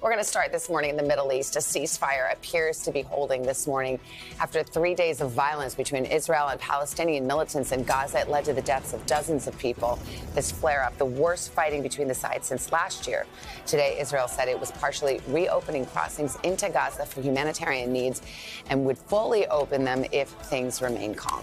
We're going to start this morning in the Middle East. A ceasefire appears to be holding this morning after three days of violence between Israel and Palestinian militants in Gaza. It led to the deaths of dozens of people. This flare up, the worst fighting between the sides since last year. Today, Israel said it was partially reopening crossings into Gaza for humanitarian needs and would fully open them if things remain calm.